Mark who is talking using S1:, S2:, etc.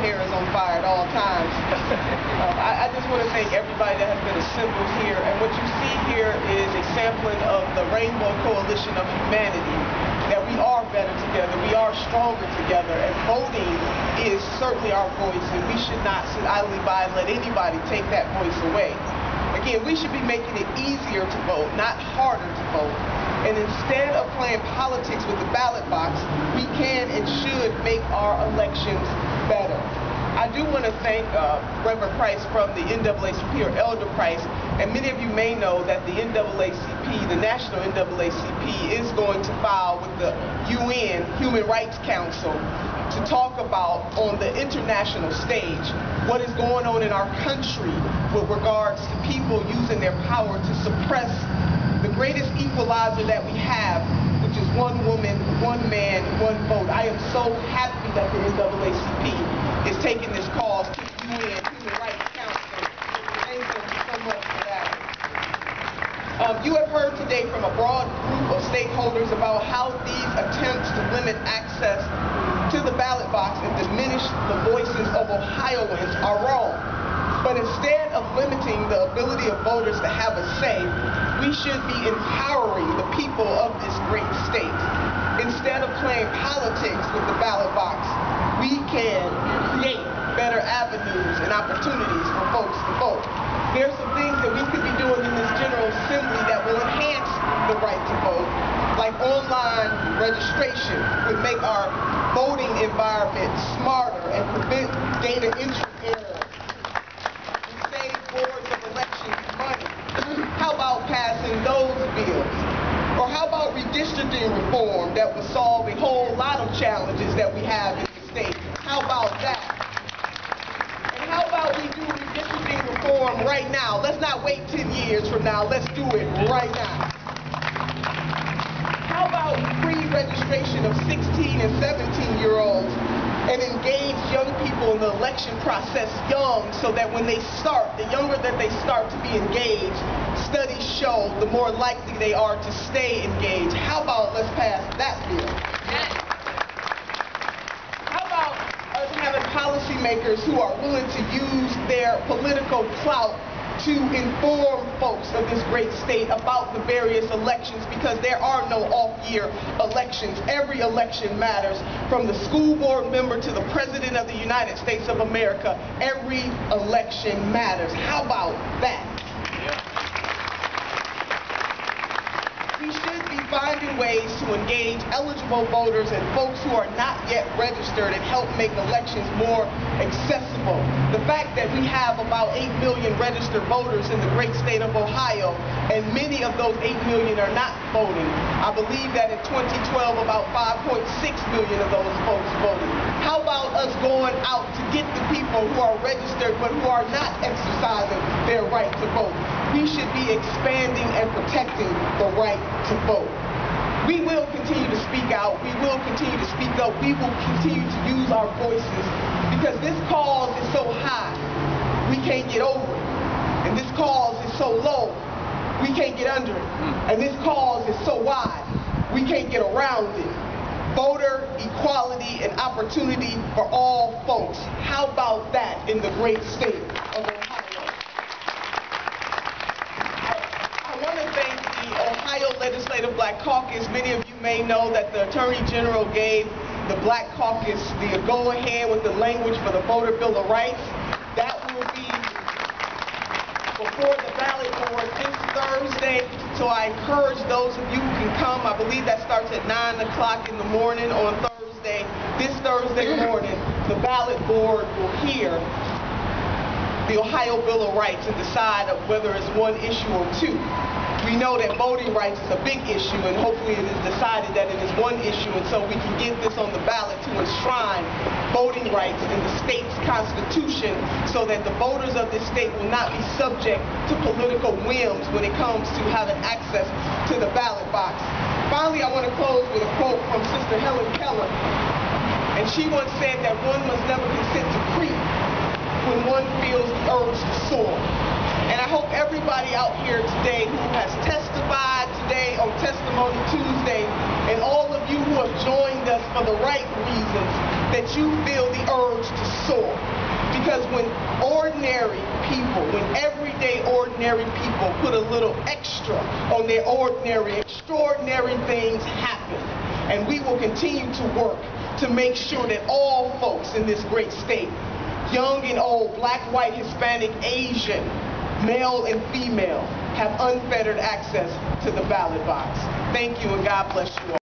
S1: hair is on fire at all times. um, I, I, just want to thank everybody that has been assembled here. And what you see here is a sampling of the Rainbow Coalition of Humanity, that we are better together, we are stronger together, and voting is certainly our voice, and we should not sit idly by and let anybody take that voice away. Again, we should be making it easier to vote, not harder to vote. And instead of playing politics with the ballot box, we can and should make our elections better. I do want to thank uh, Reverend Price from the NAACP, or Elder Price, and many of you may know that the NAACP, the National NAACP, is going to file with the UN Human Rights Council to talk about on the international stage what is going on in our country with regards to people using their power to suppress the greatest equalizer that we have, one woman, one man, one vote. I am so happy that the NAACP is taking this cause to the UN Human Rights Council. Thank you so much for that. Um, you have heard today from a broad group of stakeholders about how these attempts to limit access to the ballot box and diminish the voices of Ohioans are wrong. But instead of limiting the ability of voters to have a say, we should be empowering the people of this great state. Instead of playing politics with the ballot box, we can create better avenues and opportunities for folks to vote. There's some things that we could be doing in this General Assembly that will enhance the right to vote, like online registration would make our voting environment smarter and prevent data entry errors passing those bills? Or how about redistricting solve a whole lot of challenges that we have in the state? How about that? And how about we do redistricting reform right now? Let's not wait 10 years from now. Let's do it right now. How about free registration of 16 and 17 year olds and engage young people in the election process young so that when they start, the younger that they start to be engaged, studies show the more likely they are to stay engaged. How about let's pass that bill? How about us having policymakers who are willing to use their political clout to inform folks of this great state about the various elections because there are no off-year elections. Every election matters from the school board member to the president of the United States of America. Every election matters. How about that? Finding ways to engage eligible voters and folks who are not yet registered and help make elections more accessible. The fact that we have about 8 million registered voters in the great state of Ohio, and many of those 8 million are not voting. I believe that in 2012, about 5.6 million of those folks voted. How about us going out to get the people who are registered but who are not exercising their right to vote? We should be expanding and protecting the right to vote. We will continue to speak out. We will continue to speak up. We will continue to use our voices because this cause is so high, we can't get over it. And this cause is so low, we can't get under it. Hmm. And this cause is so wide, we can't get around it. Voter equality and opportunity for all folks. How about that in the great state of Ohio? Ohio Legislative Black Caucus, many of you may know that the Attorney General gave the Black Caucus the go-ahead with the language for the Voter Bill of Rights. That will be before the ballot board this Thursday. So I encourage those of you who can come. I believe that starts at 9 o'clock in the morning on Thursday. This Thursday morning, the ballot board will hear the Ohio Bill of Rights and decide whether it's one issue or two we know that voting rights is a big issue, and hopefully it is decided that it is one issue, and so we can get this on the ballot to enshrine voting rights in the state's constitution so that the voters of this state will not be subject to political whims when it comes to having access to the ballot box. Finally, I want to close with a quote from Sister Helen Keller, and she once said that one must never consent to creep when one feels the urge to soar. And I hope everybody out here today who has testified today on Testimony Tuesday, and all of you who have joined us for the right reasons, that you feel the urge to soar. Because when ordinary people, when everyday ordinary people put a little extra on their ordinary, extraordinary things happen. And we will continue to work to make sure that all folks in this great state, young and old, black, white, Hispanic, Asian, male and female, have unfettered access to the ballot box. Thank you and God bless you all.